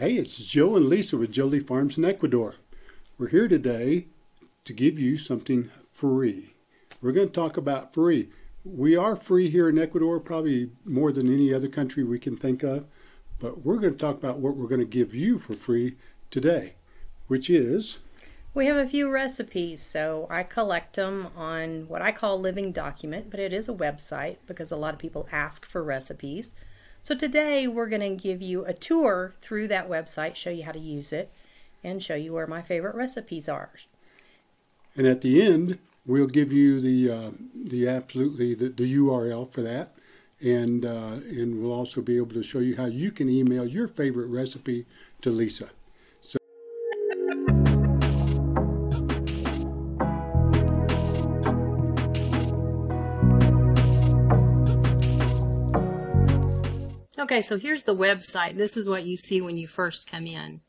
Hey, it's Joe and Lisa with JoLi Farms in Ecuador. We're here today to give you something free. We're going to talk about free. We are free here in Ecuador, probably more than any other country we can think of, but we're going to talk about what we're going to give you for free today, which is We have a few recipes, so I collect them on what I call Living Document, but it is a website because a lot of people ask for recipes. So today we're going to give you a tour through that website, show you how to use it, and show you where my favorite recipes are. And at the end, we'll give you the uh, the absolutely the, the URL for that, and uh, and we'll also be able to show you how you can email your favorite recipe to Lisa. Okay, so here's the website. This is what you see when you first come in.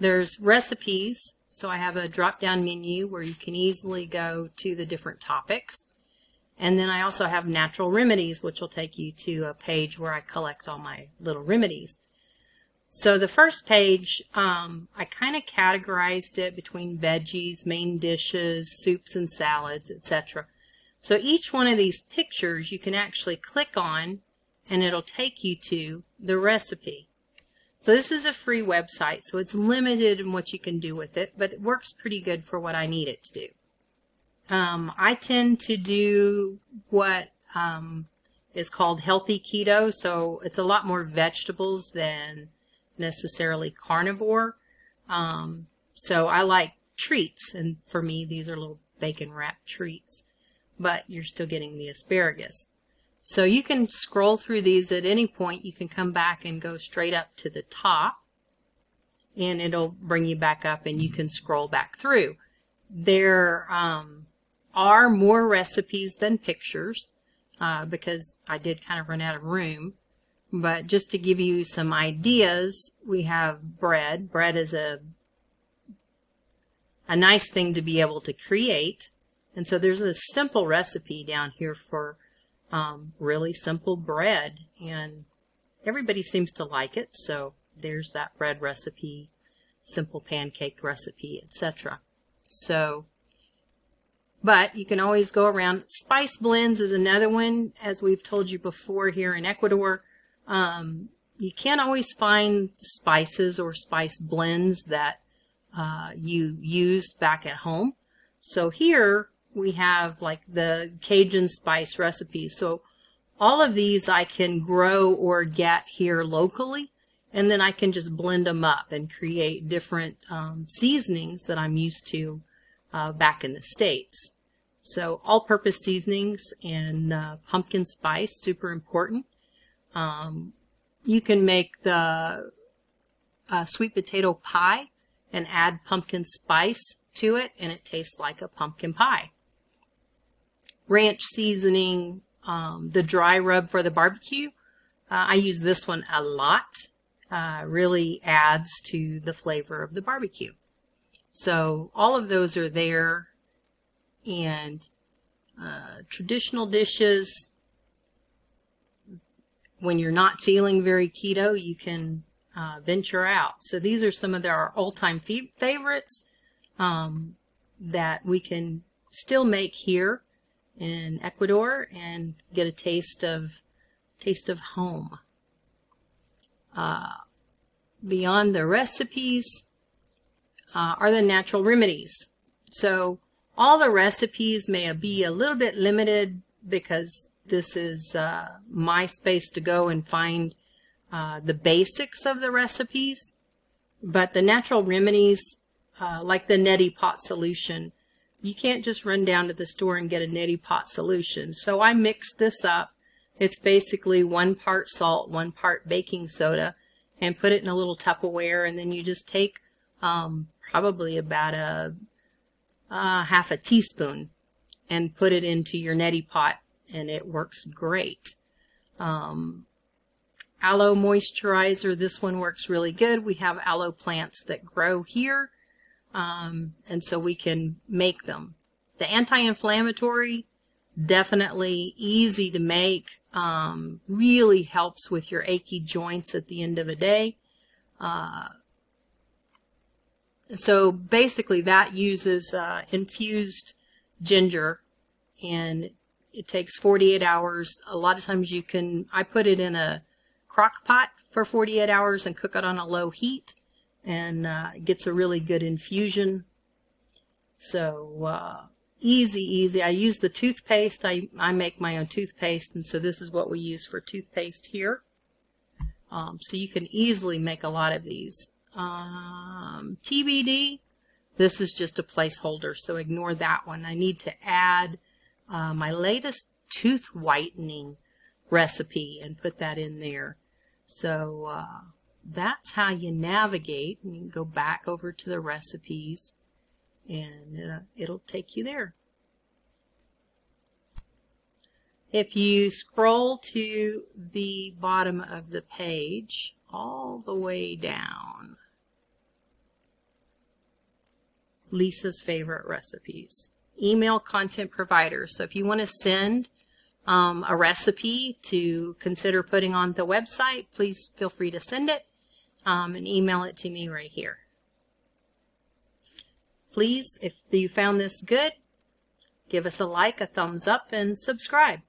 There's recipes, so I have a drop-down menu where you can easily go to the different topics. And then I also have natural remedies, which will take you to a page where I collect all my little remedies. So the first page, um, I kind of categorized it between veggies, main dishes, soups and salads, etc. So each one of these pictures you can actually click on and it'll take you to the recipe. So this is a free website, so it's limited in what you can do with it, but it works pretty good for what I need it to do. Um, I tend to do what um, is called healthy keto, so it's a lot more vegetables than necessarily carnivore. Um, so I like treats, and for me, these are little bacon wrapped treats, but you're still getting the asparagus. So you can scroll through these at any point. You can come back and go straight up to the top and it'll bring you back up and you can scroll back through. There um, are more recipes than pictures uh, because I did kind of run out of room. But just to give you some ideas, we have bread. Bread is a a nice thing to be able to create. And so there's a simple recipe down here for um, really simple bread, and everybody seems to like it. So there's that bread recipe, simple pancake recipe, etc. So, but you can always go around. Spice blends is another one, as we've told you before here in Ecuador. Um, you can't always find spices or spice blends that uh, you used back at home. So here we have like the Cajun spice recipes. So all of these I can grow or get here locally and then I can just blend them up and create different um, seasonings that I'm used to uh, back in the States. So all-purpose seasonings and uh, pumpkin spice, super important. Um, you can make the uh, sweet potato pie and add pumpkin spice to it and it tastes like a pumpkin pie ranch seasoning, um, the dry rub for the barbecue. Uh, I use this one a lot. Uh, really adds to the flavor of the barbecue. So all of those are there. And uh, traditional dishes, when you're not feeling very keto, you can uh, venture out. So these are some of our all-time favorites um, that we can still make here in Ecuador and get a taste of taste of home. Uh, beyond the recipes uh, are the natural remedies. So all the recipes may be a little bit limited because this is uh, my space to go and find uh, the basics of the recipes. But the natural remedies, uh, like the neti pot solution, you can't just run down to the store and get a neti pot solution. So I mix this up. It's basically one part salt, one part baking soda, and put it in a little Tupperware, and then you just take um, probably about a uh, half a teaspoon and put it into your neti pot, and it works great. Um, aloe moisturizer, this one works really good. We have aloe plants that grow here um, and so we can make them. The anti-inflammatory, definitely easy to make, um, really helps with your achy joints at the end of a day. Uh, so basically that uses uh, infused ginger and it takes 48 hours. A lot of times you can, I put it in a crock pot for 48 hours and cook it on a low heat and uh, gets a really good infusion. So uh, easy, easy. I use the toothpaste. I, I make my own toothpaste and so this is what we use for toothpaste here. Um, so you can easily make a lot of these. Um, TBD, this is just a placeholder, so ignore that one. I need to add uh, my latest tooth whitening recipe and put that in there. So uh, that's how you navigate. And you can go back over to the recipes and uh, it'll take you there. If you scroll to the bottom of the page, all the way down, Lisa's favorite recipes. Email content provider. So if you want to send um, a recipe to consider putting on the website, please feel free to send it um, and email it to me right here. Please, if you found this good, give us a like, a thumbs up, and subscribe.